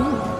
room.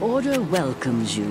Order welcomes you.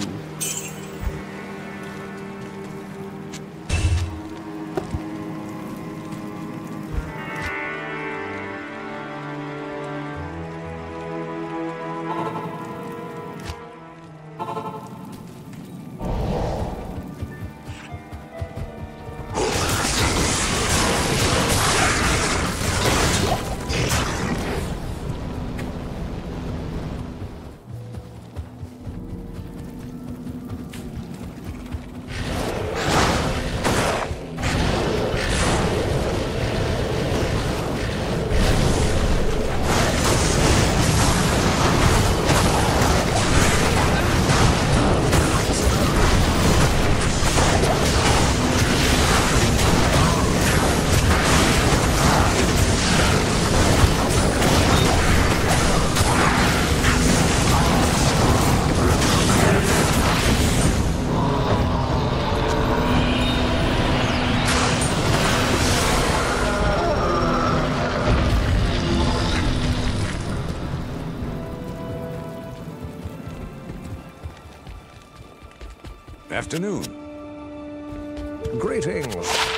Afternoon. Greetings.